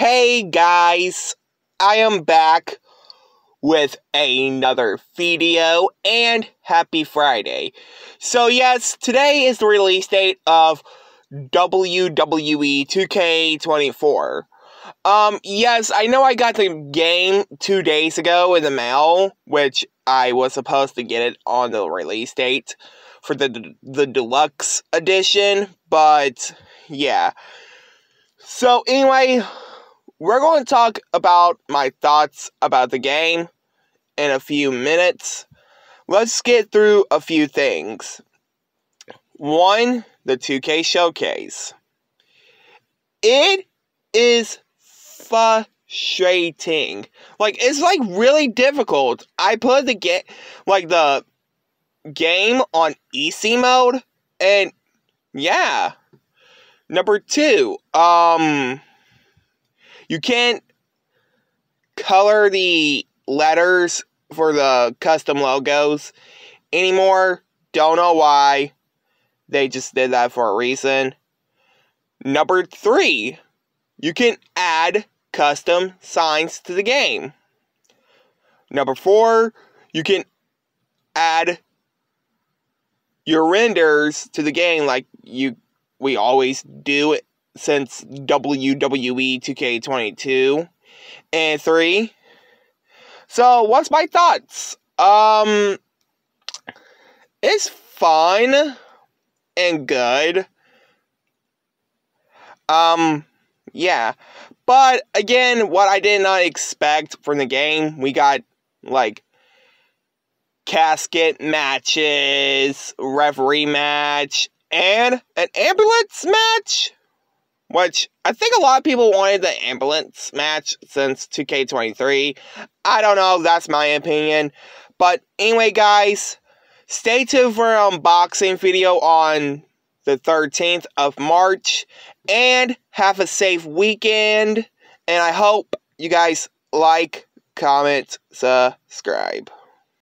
Hey guys, I am back with another video and happy Friday. So yes, today is the release date of WWE 2K24. Um, yes, I know I got the game two days ago in the mail, which I was supposed to get it on the release date for the the deluxe edition, but yeah. So anyway, we're going to talk about my thoughts about the game in a few minutes. Let's get through a few things. One, the 2K showcase. It is frustrating. Like it's like really difficult. I put the get like the game on easy mode and yeah. Number 2, um you can't color the letters for the custom logos anymore. Don't know why. They just did that for a reason. Number three, you can add custom signs to the game. Number four, you can add your renders to the game like you we always do it since WWE 2K22. And three. So, what's my thoughts? Um, it's fun and good. Um, yeah. But again, what I did not expect from the game, we got like casket matches, referee match, and an ambulance match. Which I think a lot of people wanted the ambulance match since 2K23. I don't know, that's my opinion. But anyway, guys, stay tuned for an unboxing video on the 13th of March. And have a safe weekend. And I hope you guys like, comment, subscribe.